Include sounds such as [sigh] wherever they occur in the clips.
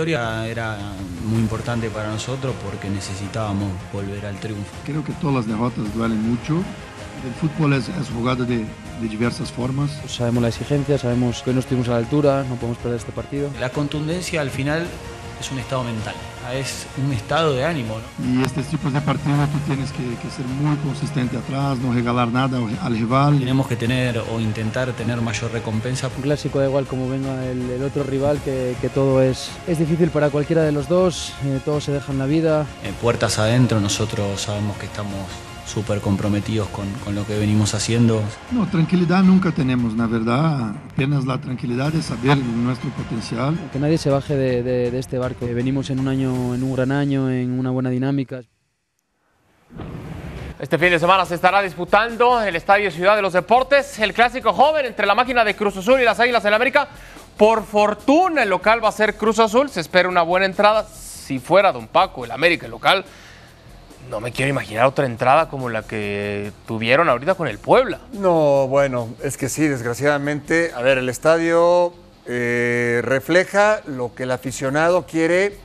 victoria era muy importante para nosotros porque necesitábamos volver al triunfo. Creo que todas las derrotas duelen mucho. El fútbol es, es jugado de, de diversas formas. Sabemos la exigencia, sabemos que no estuvimos a la altura, no podemos perder este partido. La contundencia al final es un estado mental, es un estado de ánimo. ¿no? Y estos tipos de partidos tú tienes que, que, ser muy consistente atrás, no regalar nada al rival. Tenemos que tener o intentar tener mayor recompensa. Un clásico da igual como venga el, el otro rival, que, que, todo es, es difícil para cualquiera de los dos, eh, todos se dejan la vida. En puertas adentro nosotros sabemos que estamos súper comprometidos con, con, lo que venimos haciendo. No, tranquilidad nunca tenemos, la verdad. Apenas la tranquilidad de saber nuestro potencial. Que nadie se baje de, de, de este barco. Venimos en un año, en un gran año, en una buena dinámica. Este fin de semana se estará disputando en el Estadio Ciudad de los Deportes el clásico joven entre la máquina de Cruz Azul y las Águilas del América. Por fortuna el local va a ser Cruz Azul, se espera una buena entrada. Si fuera Don Paco, el América, el local, no me quiero imaginar otra entrada como la que tuvieron ahorita con el Puebla. No, bueno, es que sí, desgraciadamente, a ver, el estadio eh, refleja lo que el aficionado quiere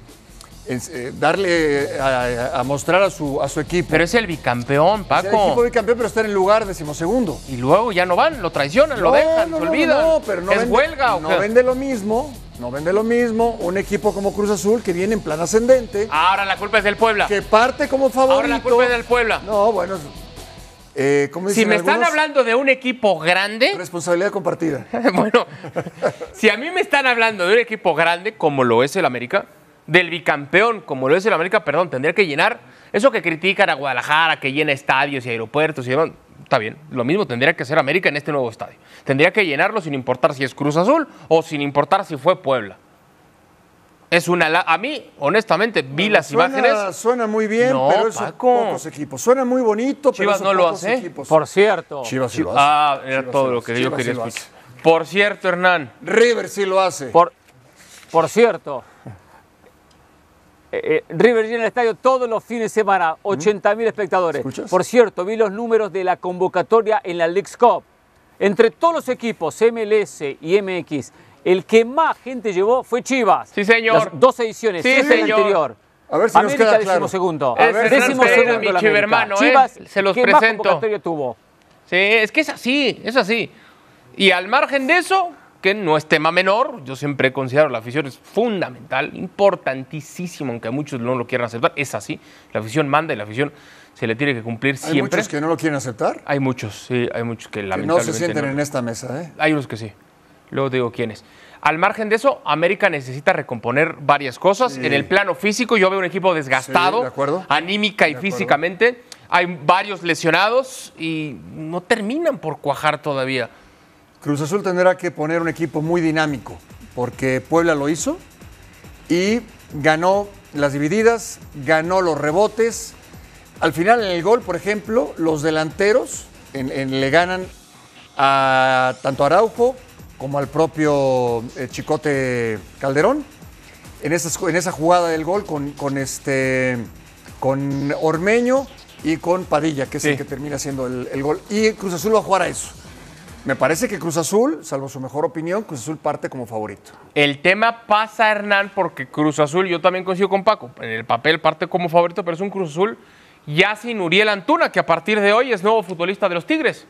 eh, darle a, a, mostrar a su, a su equipo. Pero es el bicampeón, Paco. Es el equipo bicampeón, pero está en el lugar decimosegundo. Y luego ya no van, lo traicionan, no, lo dejan, no, se no, olvidan. No, pero no ¿Es vende, huelga o no qué? vende lo mismo. No vende lo mismo un equipo como Cruz Azul que viene en plan ascendente. Ahora la culpa es del Puebla. Que parte como favorito. Ahora la culpa es del Puebla. No, bueno. Eh, ¿cómo si me algunos? están hablando de un equipo grande. [laughs] Responsabilidad compartida. [laughs] bueno, si a mí me están hablando de un equipo grande, como lo es el América, del bicampeón, como lo es el América, perdón, tendría que llenar. Eso que critican a Guadalajara, que llena estadios y aeropuertos y demás. Está bien, lo mismo tendría que hacer América en este nuevo estadio. Tendría que llenarlo sin importar si es Cruz Azul o sin importar si fue Puebla. Es una. A mí, honestamente, vi bueno, las suena, imágenes. Suena muy bien, no, pero eso Paco. pocos equipos. Suena muy bonito, Chivas pero no lo hace. Equipos. Por cierto. Chivas sí lo hace. Ah, era Chivas todo lo que yo Chivas quería escuchar. Por cierto, Hernán. River sí lo hace. Por, por cierto. Eh, eh, River llena el estadio todos los fines de semana, 80 mil espectadores. ¿Escuchas? Por cierto, vi los números de la convocatoria en la League's Cup. Entre todos los equipos, MLS y MX, el que más gente llevó fue Chivas. Sí, señor. Las dos ediciones, Sí, señor. anterior. A ver si nos América queda décimo claro. segundo. Es Hernán décimo segundo mi chivermano, ¿eh? Chivas, Se los ¿qué más convocatoria tuvo? Sí, es que es así, es así. Y al margen de eso, no es tema menor, yo siempre considero la afición es fundamental, importantísimo, aunque muchos no lo quieran aceptar, es así. La afición manda y la afición se le tiene que cumplir Hay siempre. muchos que no lo quieren aceptar. Hay muchos, sí, hay muchos que Que no se sienten no. en esta mesa, ¿eh? Hay unos que sí. Luego te digo quiénes. Al margen de eso, América necesita recomponer varias cosas. Sí. En el plano físico, yo veo un equipo desgastado, Sí, de acuerdo. anímica y De acuerdo. físicamente. Hay varios lesionados y no terminan por cuajar todavía. Cruz Azul tendrá que poner un equipo muy dinámico, porque Puebla lo hizo y ganó las divididas, ganó los rebotes. Al final en el gol, por ejemplo, los delanteros en- en- le ganan a tanto a Araujo como al propio eh, Chicote Calderón. En, esas- en esa jugada del gol con, con este, con Ormeño y con Padilla, que es el que termina siendo el, el gol. Y Cruz Azul va a jugar a eso. Me parece que Cruz Azul, salvo su mejor opinión, Cruz Azul parte como favorito. El tema pasa, Hernán, porque Cruz Azul, yo también coincido con Paco, en el papel parte como favorito, pero es un Cruz Azul ya sin Uriel Antuna, que a partir de hoy es nuevo futbolista de los Tigres.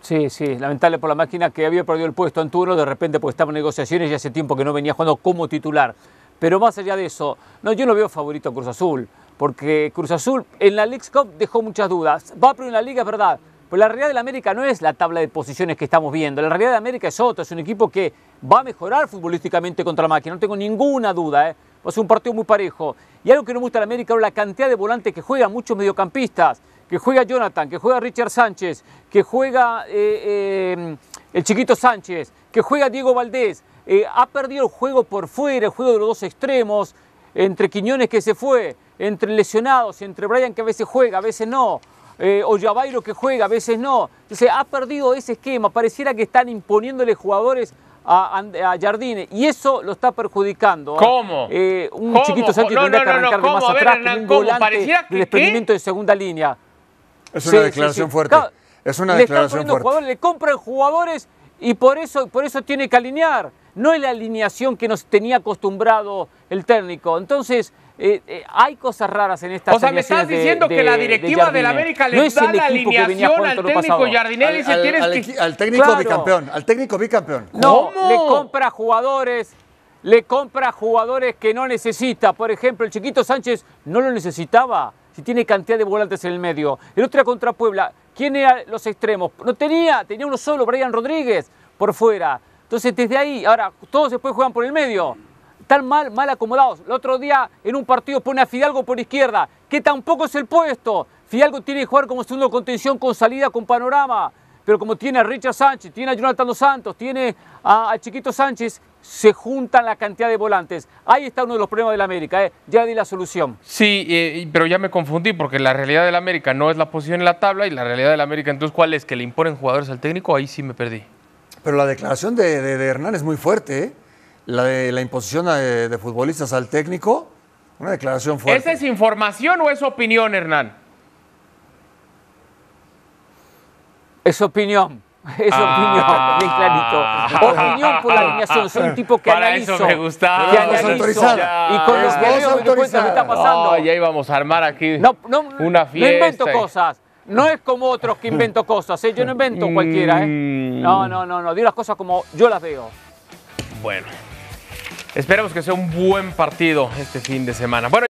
Sí, sí, lamentable por la máquina que había perdido el puesto Anturo, de repente porque estaba en negociaciones y hace tiempo que no venía jugando como titular. Pero más allá de eso, no, yo no veo favorito a Cruz Azul, porque Cruz Azul en la League Cup dejó muchas dudas. Va primero en la liga, es verdad, pero la realidad de la América no es la tabla de posiciones que estamos viendo. La realidad de América es otra, es un equipo que va a mejorar futbolísticamente contra la máquina, no tengo ninguna duda. ¿eh? Va a ser un partido muy parejo. Y algo que no me gusta de la América es la cantidad de volantes que juegan, muchos mediocampistas, que juega Jonathan, que juega Richard Sánchez, que juega eh, eh, el chiquito Sánchez, que juega Diego Valdés. Ha perdido el juego por fuera, el juego de los dos extremos, entre Quiñones que se fue, entre lesionados, entre Brian que a veces juega, a veces no, eh, o Yabairo que juega, a veces no. Entonces ha perdido ese esquema, pareciera que están imponiéndole jugadores a, a Jardine y eso lo está perjudicando. ¿eh? ¿Cómo? Eh, un ¿Cómo? chiquito Sánchez No, tendría no, que no, no, arrancar de más ¿cómo? A ver, atrás Hernán, un volante que- de desprendimiento de segunda línea. Es una Sí, declaración sí, sí. fuerte. Claro, Es una le están declaración poniendo fuerte. jugadores, le compran jugadores Y por eso, por eso tiene que alinear. No es la alineación que nos tenía acostumbrado el técnico. Entonces, eh, eh, hay cosas raras en esta O sea, me estás diciendo que la directiva del América le da la alineación al técnico Jardinelli y se Al, tienes al que... al técnico Claro. bicampeón, al técnico bicampeón. No, ¿Cómo? le compra jugadores, le compra jugadores que no necesita. Por ejemplo, el chiquito Sánchez no lo necesitaba. Si tiene cantidad de volantes en el medio. El otro era contra Puebla. ¿Quién era los extremos? No tenía, tenía uno solo, Brian Rodríguez, por fuera. Entonces, desde ahí, ahora, todos después juegan por el medio. Están mal, mal acomodados. El otro día, en un partido, pone a Fidalgo por izquierda, que tampoco es el puesto. Fidalgo tiene que jugar como segundo contención con salida, con panorama. Pero como tiene a Richard Sánchez, tiene a Jonathan Dos Santos, tiene a, Chiquito Sánchez, se juntan la cantidad de volantes. Ahí está uno de los problemas del América. ¿eh? Ya di la solución. Sí, eh, pero ya me confundí porque la realidad del América no es la posición en la tabla y la realidad del América entonces cuál es que le imponen jugadores al técnico, ahí sí me perdí. Pero la declaración de, de- de Hernán es muy fuerte, ¿eh? La de la imposición de, de futbolistas al técnico, una declaración fuerte. ¿Esa es información o es opinión, Hernán? Es opinión. [laughs] Es Ah. opinión, [laughs] bien clarito. Opinión por la alineación. Soy un tipo que Para analizo. eso me gustaba. Que analizo. Y con Es lo que veo me doy cuenta lo que está pasando. Ah, ya íbamos a armar aquí No, no, una no fiesta. invento y- cosas. No es como otros que invento cosas. ¿eh? Yo no invento cualquiera. ¿eh? Mm. No, no, no, no. Digo las cosas como yo las veo. Bueno, esperemos que sea un buen partido este fin de semana. Bueno,